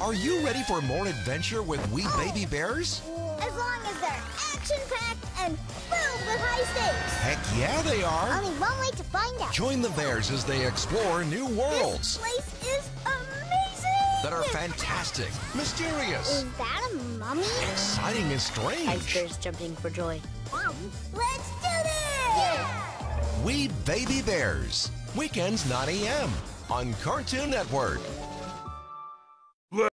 Are you ready for more adventure with We Baby Bears? As long as they're action-packed and filled with high stakes. Heck yeah, they are. Only one way to find out. Join the Bears as they explore new worlds This place is amazing. that are fantastic, mysterious, Is that a mummy? exciting, and strange. Ice bears jumping for joy. Let's do this! We Baby Bears. Weekends 9 a.m. on Cartoon Network.